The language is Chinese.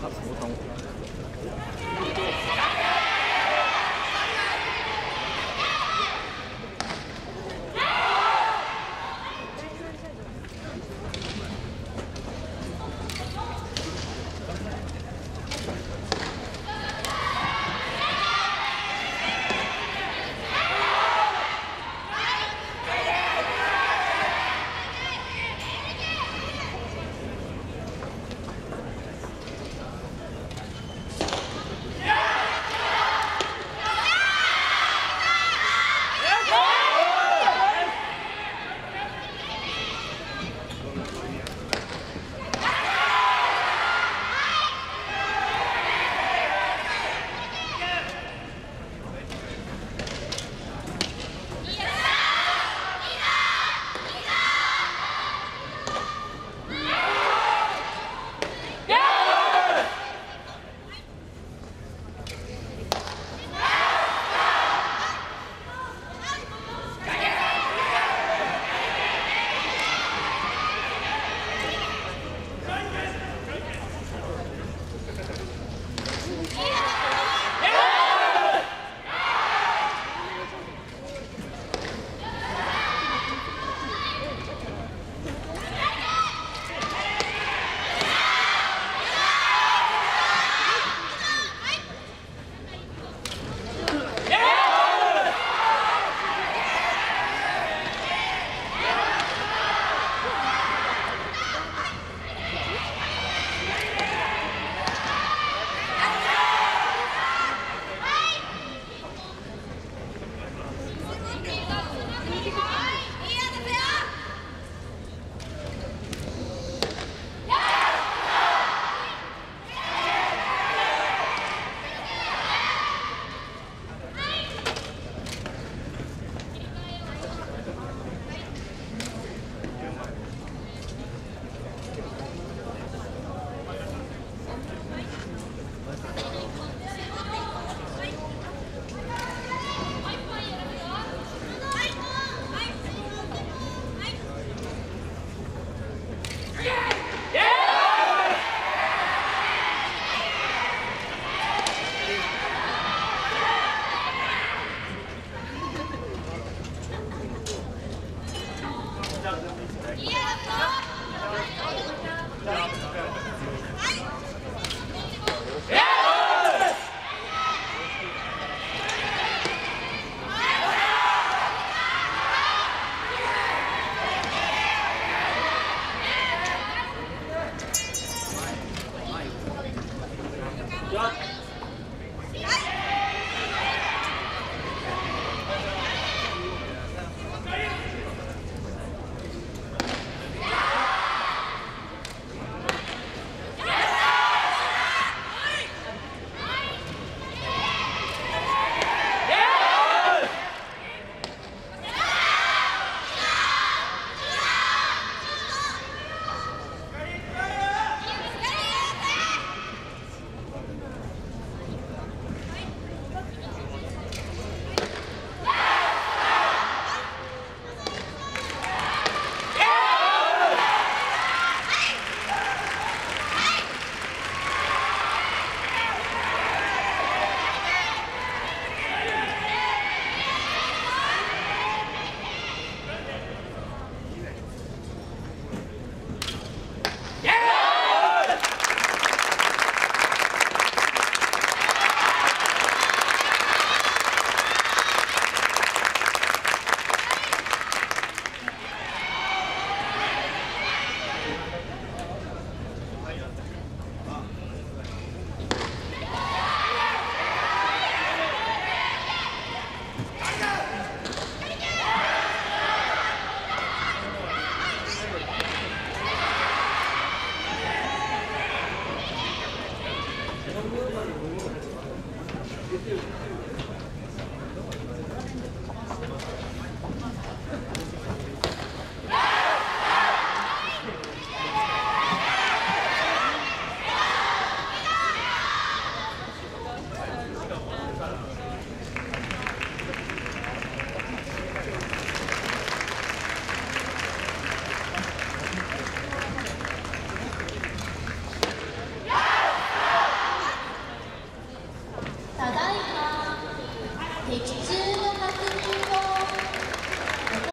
他死不。